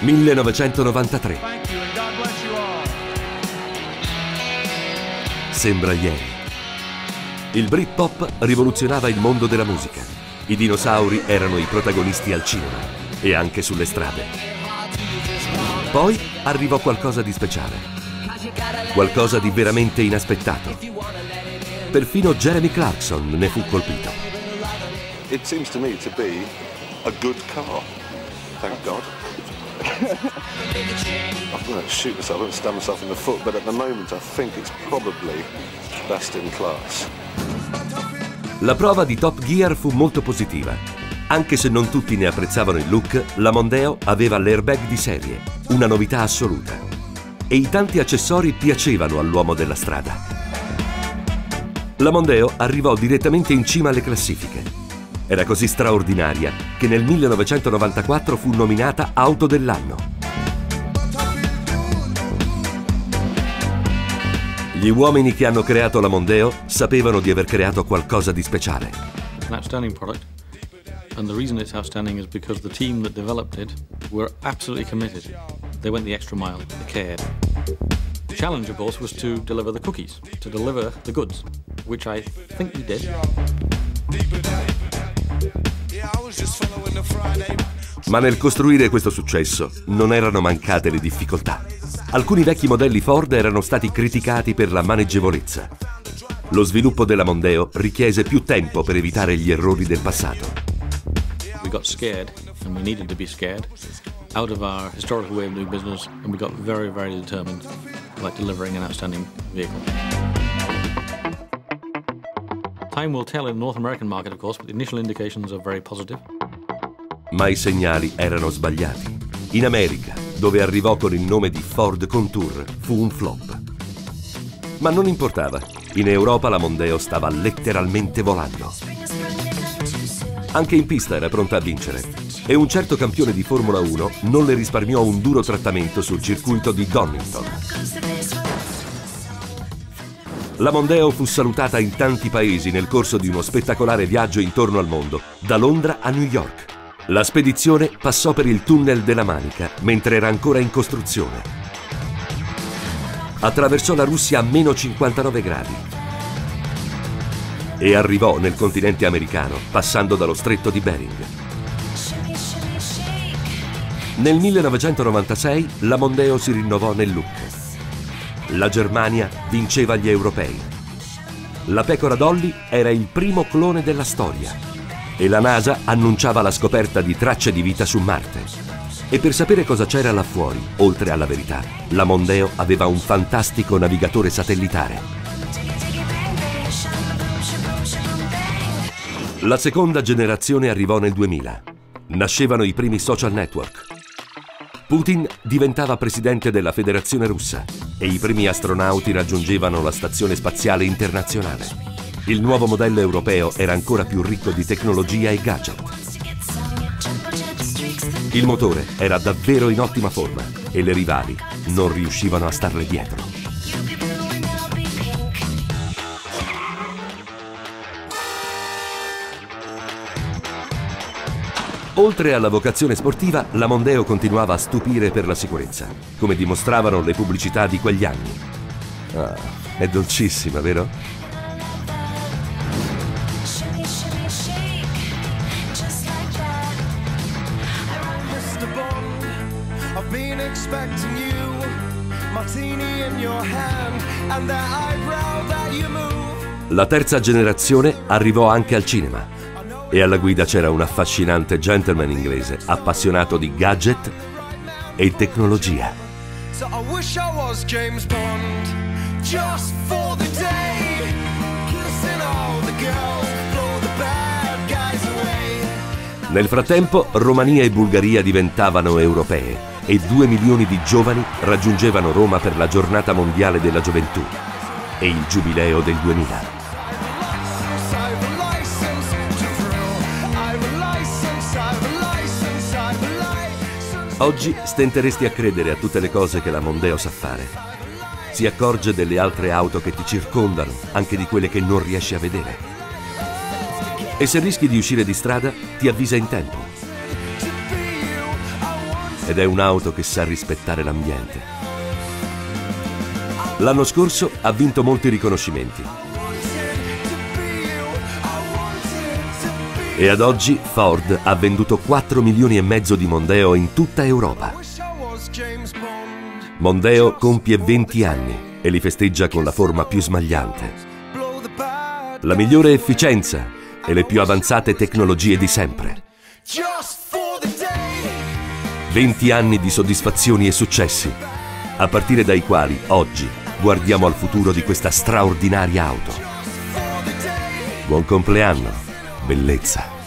1993. Sembra ieri. Il Britpop rivoluzionava il mondo della musica. I dinosauri erano i protagonisti al cinema e anche sulle strade. Poi arrivò qualcosa di speciale. Qualcosa di veramente inaspettato. Perfino Jeremy Clarkson ne fu colpito. It seems to me to be a good car. Thank God. I'm going to shoot myself, I'm stab myself in the foot, but at the moment I think it's probably best in class. La prova di Top Gear fu molto positiva. Anche se non tutti ne apprezzavano il look, la Mondeo aveva l'airbag di serie, una novità assoluta. E i tanti accessori piacevano all'uomo della strada. La Mondeo arrivò direttamente in cima alle classifiche. Era così straordinaria che nel 1994 fu nominata Auto dell'anno. Gli uomini che hanno creato la Mondeo sapevano di aver creato qualcosa di speciale. An outstanding product. And the reason it's outstanding is because the team that developed it were absolutely committed. They went the extra mile, they cared. The challenge, of course, was to deliver the cookies, to deliver the goods, which I think we did. Ma nel costruire questo successo non erano mancate le difficoltà. Alcuni vecchi modelli Ford erano stati criticati per la maneggevolezza. Lo sviluppo della Mondeo richiese più tempo per evitare gli errori del passato. We got scared, and we needed to be scared, out of our historical way of doing business, and we got very, very determined about delivering an outstanding vehicle. Time will tell in the North American market, of course, but the initial indications are very positive. Ma i segnali erano sbagliati. In America, dove arrivò con il nome di Ford Contour, fu un flop. Ma non importava. In Europa la Mondeo stava letteralmente volando. Anche in pista era pronta a vincere. E un certo campione di Formula 1 non le risparmiò un duro trattamento sul circuito di Donington. La Mondeo fu salutata in tanti paesi nel corso di uno spettacolare viaggio intorno al mondo, da Londra a New York. La spedizione passò per il tunnel della Manica, mentre era ancora in costruzione. Attraversò la Russia a meno 59 gradi e arrivò nel continente americano, passando dallo stretto di Bering. Nel 1996 la Mondeo si rinnovò nel look. La Germania vinceva gli europei. La pecora Dolly era il primo clone della storia e la NASA annunciava la scoperta di tracce di vita su Marte. E per sapere cosa c'era là fuori, oltre alla verità, la Mondeo aveva un fantastico navigatore satellitare. La seconda generazione arrivò nel 2000. Nascevano i primi social network. Putin diventava presidente della Federazione russa e i primi astronauti raggiungevano la Stazione Spaziale Internazionale. Il nuovo modello europeo era ancora più ricco di tecnologia e gadget. Il motore era davvero in ottima forma e le rivali non riuscivano a starle dietro. Oltre alla vocazione sportiva, la Mondeo continuava a stupire per la sicurezza, come dimostravano le pubblicità di quegli anni. Ah, è dolcissima, vero? La terza generazione arrivò anche al cinema e alla guida c'era un affascinante gentleman inglese appassionato di gadget e tecnologia. So I wish I was James Bond, just for the day. Kissing all the girls, blow the bad guys away. Nel frattempo Romania e Bulgaria diventavano europee e due milioni di giovani raggiungevano Roma per la giornata mondiale della gioventù e il giubileo del 2000. Oggi stenteresti a credere a tutte le cose che la Mondeo sa fare. Si accorge delle altre auto che ti circondano, anche di quelle che non riesci a vedere. E se rischi di uscire di strada, ti avvisa in tempo. ed è un'auto che sa rispettare l'ambiente. L'anno scorso ha vinto molti riconoscimenti e ad oggi Ford ha venduto 4 milioni e mezzo di Mondeo in tutta Europa. Mondeo compie 20 anni e li festeggia con la forma più smagliante, la migliore efficienza e le più avanzate tecnologie di sempre. 20 anni di soddisfazioni e successi, a partire dai quali oggi guardiamo al futuro di questa straordinaria auto. Buon compleanno, bellezza.